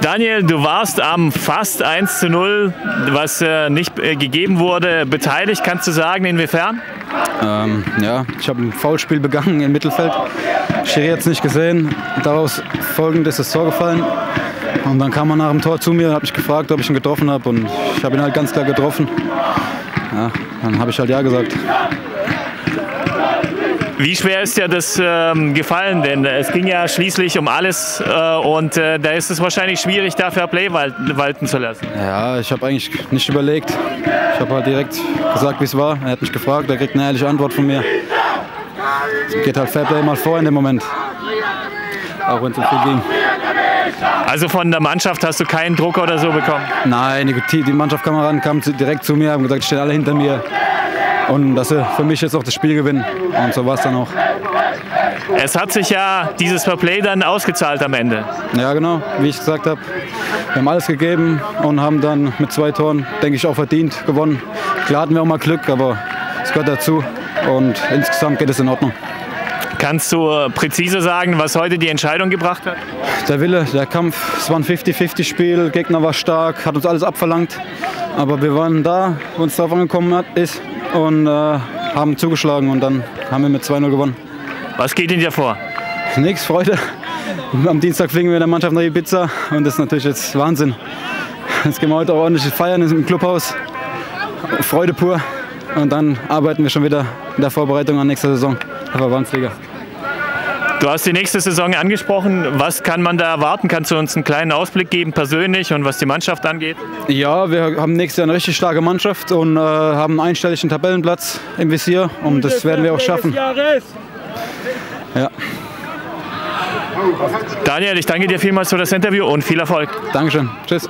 Daniel, du warst am fast 1 zu 0, was äh, nicht äh, gegeben wurde, beteiligt. Kannst du sagen, inwiefern? Ähm, ja, ich habe ein Foulspiel begangen im Mittelfeld. Schiri hat es nicht gesehen. Daraus folgend ist das Tor gefallen. Und dann kam er nach dem Tor zu mir und hat mich gefragt, ob ich ihn getroffen habe. Und ich habe ihn halt ganz klar getroffen. Ja, dann habe ich halt ja gesagt. Wie schwer ist dir das ähm, gefallen? Denn es ging ja schließlich um alles äh, und äh, da ist es wahrscheinlich schwierig, da Fair Play walten, walten zu lassen. Ja, ich habe eigentlich nicht überlegt. Ich habe halt direkt gesagt, wie es war. Er hat mich gefragt, er kriegt eine ehrliche Antwort von mir. Es geht halt Fair Play mal vor in dem Moment. Auch wenn es um viel ging. Also von der Mannschaft hast du keinen Druck oder so bekommen? Nein, die, die Mannschaftskameraden kamen direkt zu mir, haben gesagt, stehen alle hinter mir und dass sie für mich jetzt auch das Spiel gewinnen. Und so war es dann auch. Es hat sich ja dieses Verplay dann ausgezahlt am Ende. Ja, genau, wie ich gesagt habe. Wir haben alles gegeben und haben dann mit zwei Toren, denke ich, auch verdient gewonnen. Klar hatten wir auch mal Glück, aber es gehört dazu. Und insgesamt geht es in Ordnung. Kannst du präzise sagen, was heute die Entscheidung gebracht hat? Der Wille, der Kampf, es war ein 50-50-Spiel, Gegner war stark, hat uns alles abverlangt. Aber wir waren da, wo es darauf angekommen ist und äh, haben zugeschlagen und dann haben wir mit 2-0 gewonnen. Was geht in dir vor? Nix, Freude. Am Dienstag fliegen wir in der Mannschaft nach Ibiza und das ist natürlich jetzt Wahnsinn. Jetzt gehen wir heute auch ordentlich feiern im Clubhaus. Freude pur. Und dann arbeiten wir schon wieder in der Vorbereitung an nächster Saison Verbandsliga. Du hast die nächste Saison angesprochen. Was kann man da erwarten? Kannst du uns einen kleinen Ausblick geben, persönlich und was die Mannschaft angeht? Ja, wir haben nächstes Jahr eine richtig starke Mannschaft und äh, haben einen einstelligen Tabellenplatz im Visier und das werden wir auch schaffen. Ja. Daniel, ich danke dir vielmals für das Interview und viel Erfolg. Dankeschön. Tschüss.